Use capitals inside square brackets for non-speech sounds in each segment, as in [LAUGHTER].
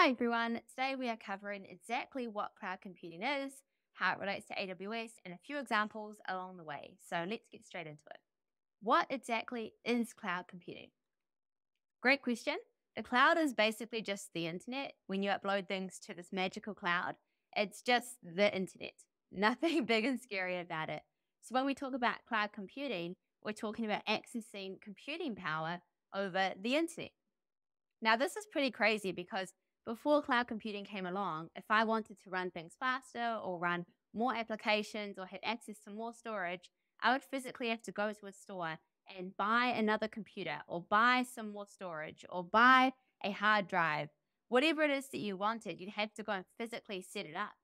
Hi everyone, today we are covering exactly what cloud computing is, how it relates to AWS, and a few examples along the way. So let's get straight into it. What exactly is cloud computing? Great question. The cloud is basically just the internet. When you upload things to this magical cloud, it's just the internet. [LAUGHS] Nothing big and scary about it. So when we talk about cloud computing, we're talking about accessing computing power over the internet. Now, this is pretty crazy because before cloud computing came along, if I wanted to run things faster or run more applications or have access to more storage, I would physically have to go to a store and buy another computer or buy some more storage or buy a hard drive. Whatever it is that you wanted, you'd have to go and physically set it up.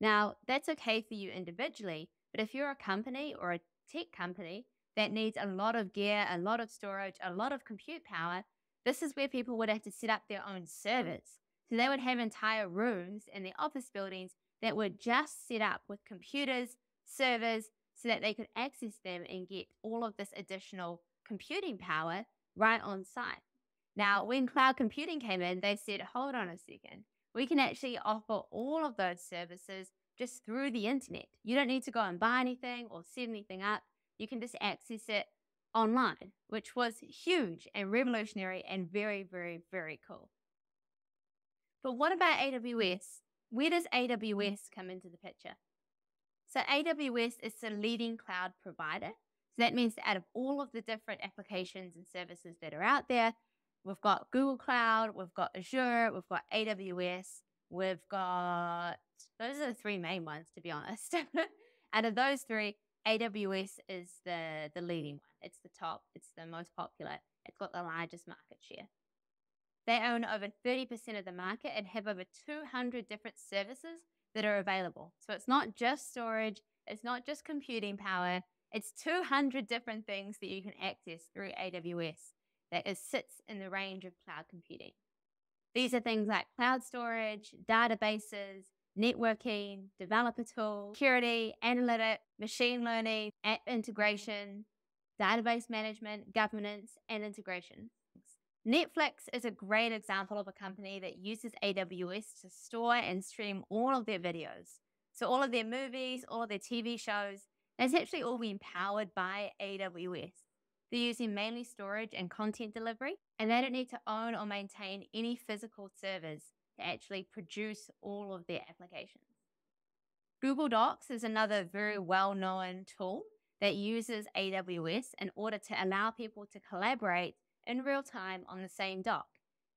Now, that's okay for you individually, but if you're a company or a tech company that needs a lot of gear, a lot of storage, a lot of compute power, this is where people would have to set up their own servers. So they would have entire rooms in their office buildings that were just set up with computers, servers, so that they could access them and get all of this additional computing power right on site. Now, when cloud computing came in, they said, hold on a second. We can actually offer all of those services just through the internet. You don't need to go and buy anything or set anything up. You can just access it online, which was huge and revolutionary and very, very, very cool. But what about AWS? Where does AWS come into the picture? So AWS is the leading cloud provider. So that means out of all of the different applications and services that are out there, we've got Google Cloud, we've got Azure, we've got AWS, we've got those are the three main ones to be honest. [LAUGHS] out of those three, AWS is the the leading one. It's the top, it's the most popular, it's got the largest market share. They own over 30% of the market and have over 200 different services that are available. So it's not just storage, it's not just computing power, it's 200 different things that you can access through AWS that is, sits in the range of cloud computing. These are things like cloud storage, databases, networking, developer tools, security, analytics, machine learning, app integration, database management, governance, and integration. Netflix is a great example of a company that uses AWS to store and stream all of their videos. So, all of their movies, all of their TV shows, that's actually all being powered by AWS. They're using mainly storage and content delivery, and they don't need to own or maintain any physical servers to actually produce all of their applications. Google Docs is another very well known tool that uses AWS in order to allow people to collaborate in real time on the same doc.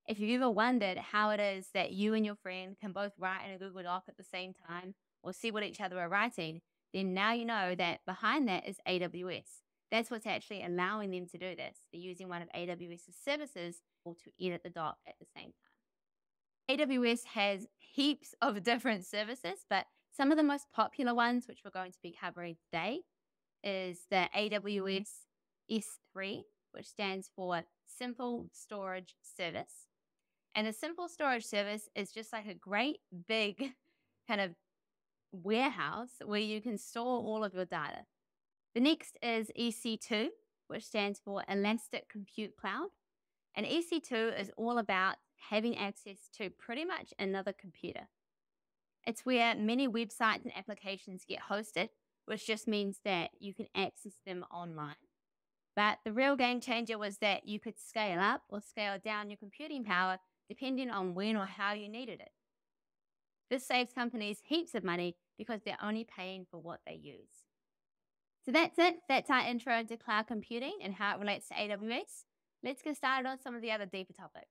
If you've ever wondered how it is that you and your friend can both write in a Google Doc at the same time or see what each other are writing, then now you know that behind that is AWS. That's what's actually allowing them to do this. They're using one of AWS's services or to edit the doc at the same time. AWS has heaps of [LAUGHS] different services, but some of the most popular ones, which we're going to be covering today, is the AWS S3, which stands for Simple Storage Service. And a simple storage service is just like a great big [LAUGHS] kind of warehouse where you can store all of your data. The next is EC2, which stands for Elastic Compute Cloud. And EC2 is all about having access to pretty much another computer. It's where many websites and applications get hosted, which just means that you can access them online. But the real game changer was that you could scale up or scale down your computing power depending on when or how you needed it. This saves companies heaps of money because they're only paying for what they use. So that's it. That's our intro into cloud computing and how it relates to AWS. Let's get started on some of the other deeper topics.